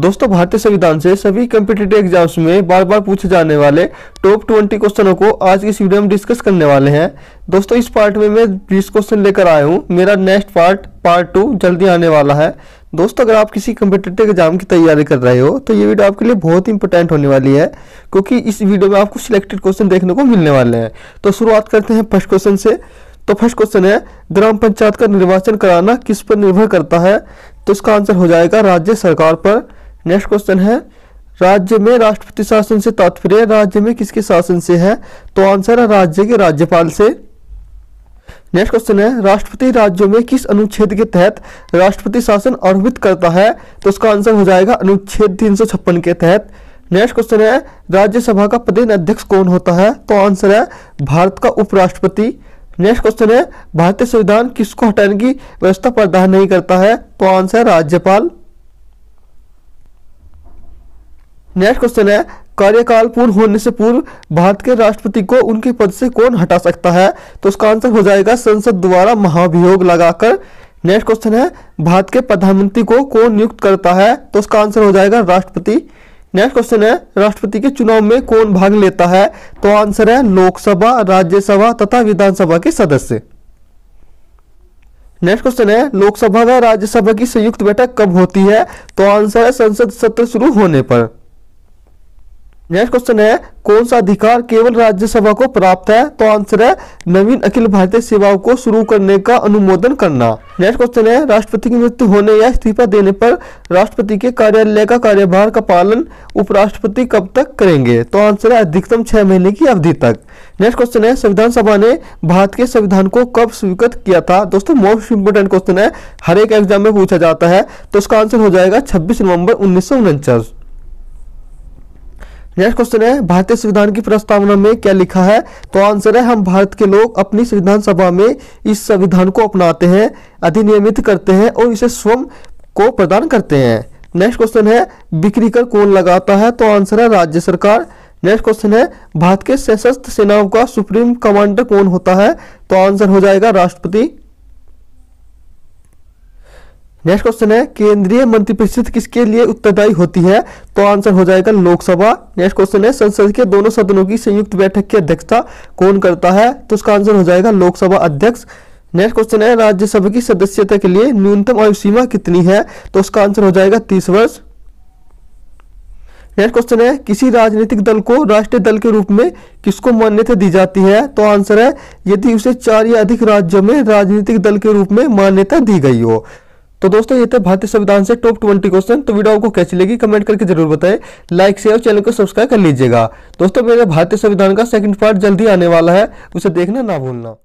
दोस्तों, भारतीय संविधान से सभी कम्पिटेटिव एग्ज़ाम्स में बार बार पूछे जाने वाले टॉप ट्वेंटी क्वेश्चनों को आज इस वीडियो में डिस्कस करने वाले हैं। दोस्तों, इस पार्ट में मैं बीस क्वेश्चन लेकर आया हूँ। मेरा नेक्स्ट पार्ट पार्ट टू जल्दी आने वाला है। दोस्तों, अगर आप किसी कम्पिटेटिव एग्ज़ाम की तैयारी कर रहे हो तो ये वीडियो आपके लिए बहुत इंपॉर्टेंट होने वाली है, क्योंकि इस वीडियो में आपको सिलेक्टेड क्वेश्चन देखने को मिलने वाले हैं। तो शुरुआत करते हैं फ़र्स्ट क्वेश्चन से। तो फ़र्स्ट क्वेश्चन है, ग्राम पंचायत का निर्वाचन कराना किस पर निर्भर करता है? तो इसका आंसर हो जाएगा राज्य सरकार पर। नेक्स्ट क्वेश्चन है, राज्य में राष्ट्रपति शासन से तात्पर्य राज्य में किसके शासन से है? तो आंसर है राज्य के राज्यपाल से। नेक्स्ट क्वेश्चन है, राष्ट्रपति राज्यों में किस अनुच्छेद के तहत राष्ट्रपति शासन आरोपित करता है? तो उसका आंसर हो जाएगा अनुच्छेद तीन सौ छप्पन के तहत। नेक्स्ट क्वेश्चन है, राज्यसभा का प्रदेश अध्यक्ष कौन होता है? तो आंसर है भारत का उपराष्ट्रपति। नेक्स्ट क्वेश्चन है, भारतीय संविधान किसको हटाने की व्यवस्था प्रदान नहीं करता है? तो आंसर है राज्यपाल। नेक्स्ट क्वेश्चन है, कार्यकाल पूर्ण होने से पूर्व भारत के राष्ट्रपति को उनके पद से कौन हटा सकता है? तो उसका आंसर हो जाएगा संसद द्वारा महाभियोग लगाकर। नेक्स्ट क्वेश्चन है, भारत के प्रधानमंत्री को कौन नियुक्त करता है? तो उसका आंसर हो जाएगा राष्ट्रपति। नेक्स्ट क्वेश्चन है, राष्ट्रपति के चुनाव में कौन भाग लेता है? तो आंसर है लोकसभा, राज्यसभा तथा विधानसभा के सदस्य। नेक्स्ट क्वेश्चन है, लोकसभा व राज्यसभा की संयुक्त बैठक कब होती है? तो आंसर है संसद सत्र शुरू होने पर। नेक्स्ट क्वेश्चन है कौन सा अधिकार केवल राज्यसभा को प्राप्त है? तो आंसर है, नवीन अखिल भारतीय सेवाओं को शुरू करने का अनुमोदन करना। नेक्स्ट क्वेश्चन है, राष्ट्रपति की मृत्यु होने या इस्तीफा देने पर राष्ट्रपति के कार्यालय का कार्यभार का पालन उपराष्ट्रपति कब तक करेंगे? तो आंसर है, अधिकतम छह महीने की अवधि तक। नेक्स्ट क्वेश्चन है, संविधान सभा ने भारत के संविधान को कब स्वीकृत किया था? दोस्तों मोस्ट इंपोर्टेंट क्वेश्चन है, हर एक एग्ज़ाम में पूछा जाता है तो उसका आंसर हो जाएगा छब्बीस नवंबर उन्नीस नेक्स्ट क्वेश्चन है, भारतीय संविधान की प्रस्तावना में क्या लिखा है? तो आंसर है, हम भारत के लोग अपनी संविधान सभा में इस संविधान को अपनाते हैं, अधिनियमित करते हैं और इसे स्वयं को प्रदान करते हैं। नेक्स्ट क्वेश्चन है, बिक्री कर कौन लगाता है? तो आंसर है, राज्य सरकार। नेक्स्ट क्वेश्चन है, भारत के सशस्त्र सेनाओं का सुप्रीम कमांडर कौन होता है? तो आंसर हो जाएगा राष्ट्रपति। नेक्स्ट क्वेश्चन है, केंद्रीय मंत्रिपरिषद किसके लिए उत्तरदायी होती है? तो आंसर हो जाएगा लोकसभा। नेक्स्ट क्वेश्चन है, संसद के दोनों सदनों की संयुक्त बैठक की अध्यक्षता कौन करता है? तो उसका आंसर हो जाएगा लोकसभा अध्यक्ष। नेक्स्ट क्वेश्चन है, राज्यसभा की सदस्यता के लिए न्यूनतम आयु सीमा कितनी है? तो उसका आंसर हो जाएगा तीस वर्ष। नेक्स्ट क्वेश्चन है, किसी राजनीतिक दल को राष्ट्रीय दल के रूप में किसको मान्यता दी जाती है? तो आंसर है, यदि उसे चार या अधिक राज्यों में राजनीतिक दल के रूप में मान्यता दी गई हो। तो दोस्तों, ये थे भारतीय संविधान से टॉप ट्वेंटी क्वेश्चन तो वीडियो आपको कैसी लगी कमेंट करके ज़रूर बताएँ। लाइक शेयर और चैनल को सब्सक्राइब कर लीजिएगा। दोस्तों, मेरे भारतीय संविधान का सेकंड पार्ट जल्दी आने वाला है। उसे देखना ना भूलना।